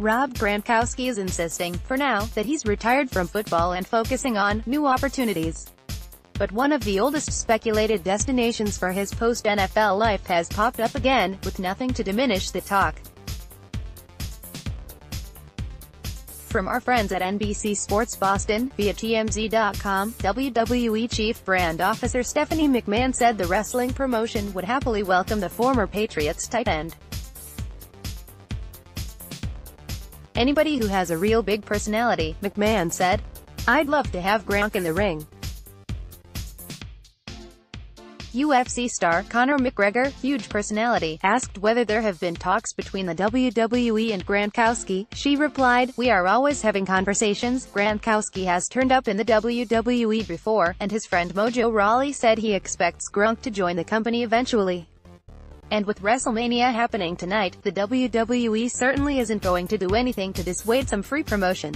Rob Gronkowski is insisting, for now, that he's retired from football and focusing on new opportunities. But one of the oldest speculated destinations for his post-NFL life has popped up again, with nothing to diminish the talk. From our friends at NBC Sports Boston, via TMZ.com, WWE Chief Brand Officer Stephanie McMahon said the wrestling promotion would happily welcome the former Patriots tight end. Anybody who has a real big personality, McMahon said. I'd love to have Gronk in the ring. UFC star, Conor McGregor, huge personality, asked whether there have been talks between the WWE and Gronkowski. She replied, We are always having conversations. Gronkowski has turned up in the WWE before, and his friend Mojo Rawley said he expects Gronk to join the company eventually. And with WrestleMania happening tonight, the WWE certainly isn't going to do anything to dissuade some free promotion.